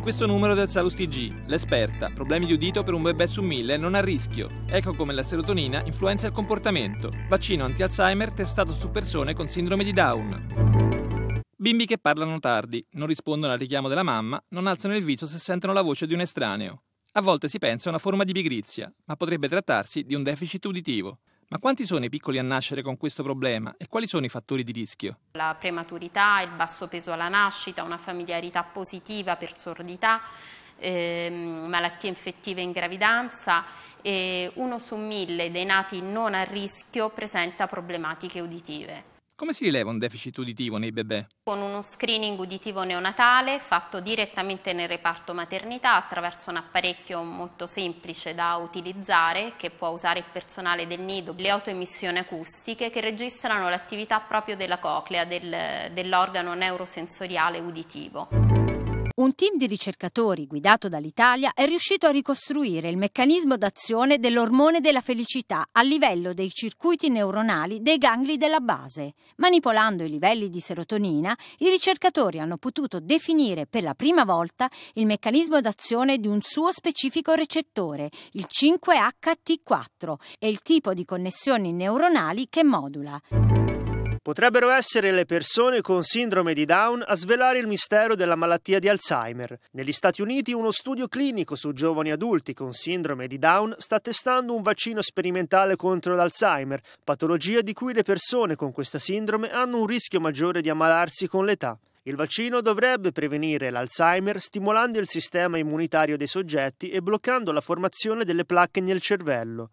In questo numero del Salus TG, l'esperta, problemi di udito per un bebè su mille non a rischio. Ecco come la serotonina influenza il comportamento. Vaccino anti-Alzheimer testato su persone con sindrome di Down. Bimbi che parlano tardi, non rispondono al richiamo della mamma, non alzano il viso se sentono la voce di un estraneo. A volte si pensa a una forma di pigrizia, ma potrebbe trattarsi di un deficit uditivo. Ma quanti sono i piccoli a nascere con questo problema e quali sono i fattori di rischio? La prematurità, il basso peso alla nascita, una familiarità positiva per sordità, ehm, malattie infettive in gravidanza e uno su mille dei nati non a rischio presenta problematiche uditive. Come si rileva un deficit uditivo nei bebè? Con uno screening uditivo neonatale fatto direttamente nel reparto maternità attraverso un apparecchio molto semplice da utilizzare che può usare il personale del nido, le autoemissioni acustiche che registrano l'attività proprio della coclea, del, dell'organo neurosensoriale uditivo. Un team di ricercatori guidato dall'Italia è riuscito a ricostruire il meccanismo d'azione dell'ormone della felicità a livello dei circuiti neuronali dei gangli della base. Manipolando i livelli di serotonina, i ricercatori hanno potuto definire per la prima volta il meccanismo d'azione di un suo specifico recettore, il 5HT4, e il tipo di connessioni neuronali che modula. Potrebbero essere le persone con sindrome di Down a svelare il mistero della malattia di Alzheimer. Negli Stati Uniti uno studio clinico su giovani adulti con sindrome di Down sta testando un vaccino sperimentale contro l'Alzheimer, patologia di cui le persone con questa sindrome hanno un rischio maggiore di ammalarsi con l'età. Il vaccino dovrebbe prevenire l'Alzheimer stimolando il sistema immunitario dei soggetti e bloccando la formazione delle placche nel cervello.